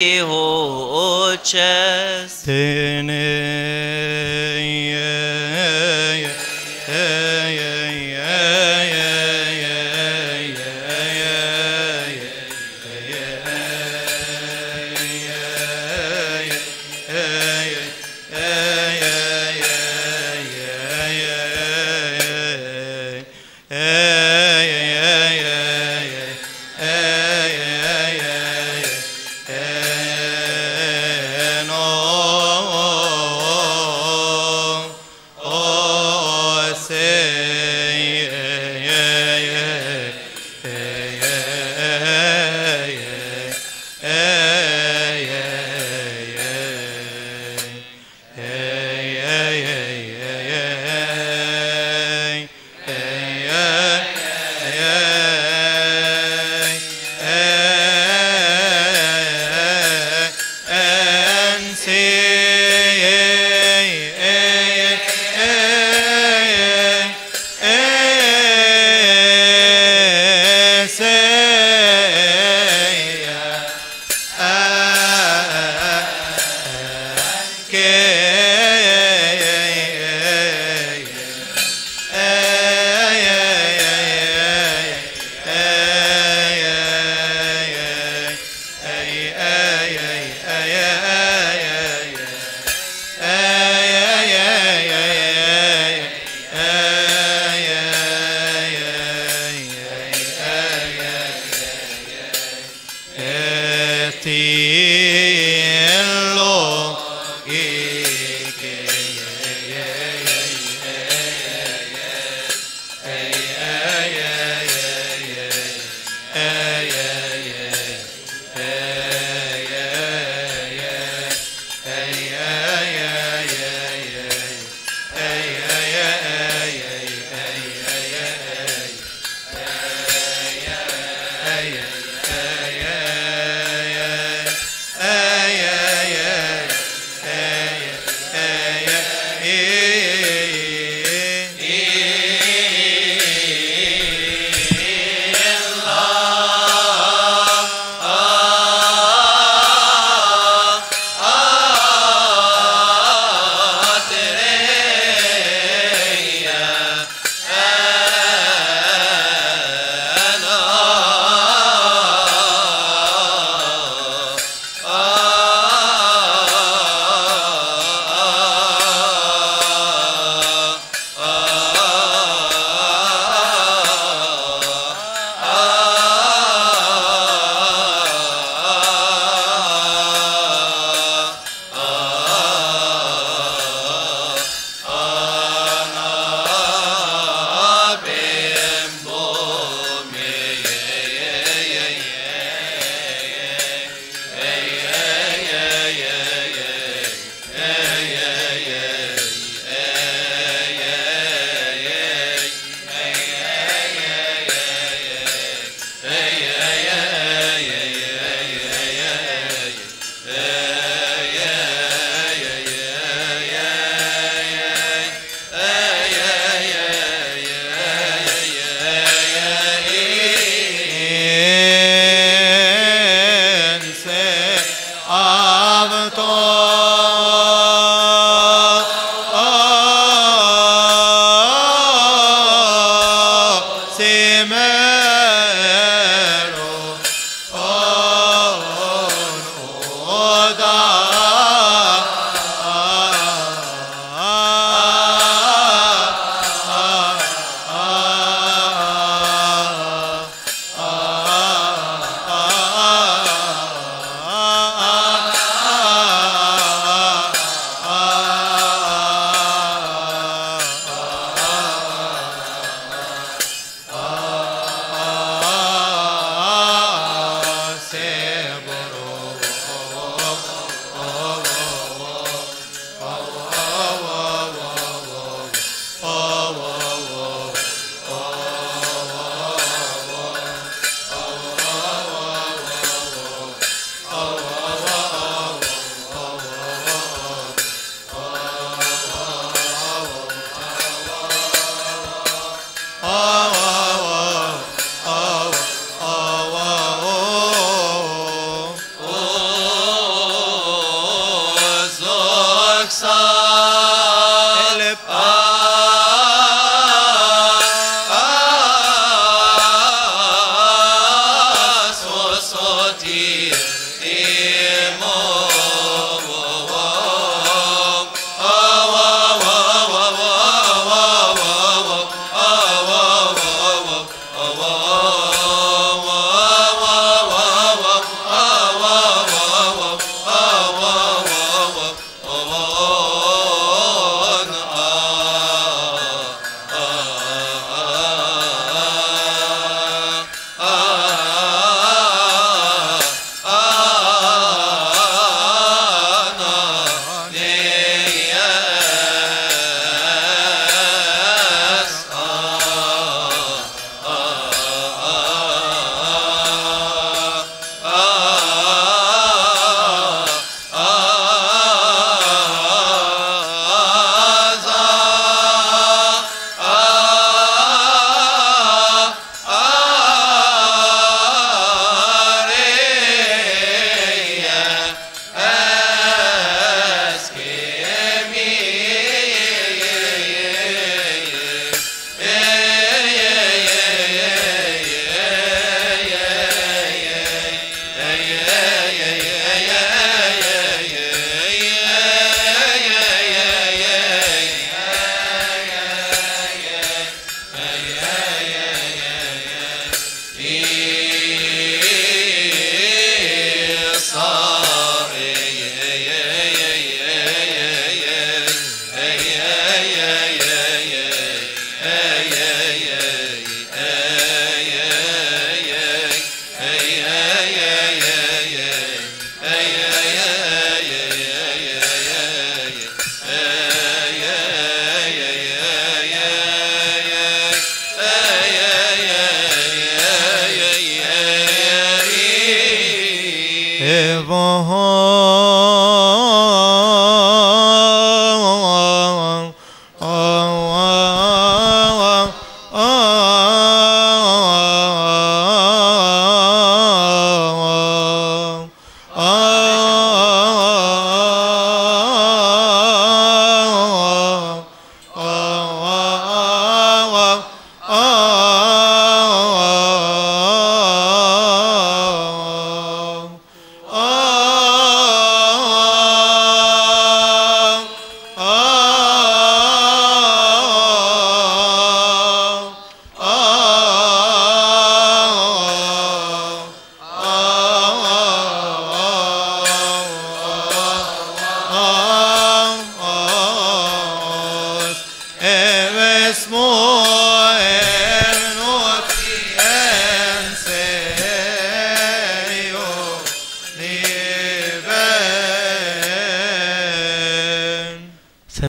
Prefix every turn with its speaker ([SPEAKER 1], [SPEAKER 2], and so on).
[SPEAKER 1] hoces.
[SPEAKER 2] Eves yeah. ما mo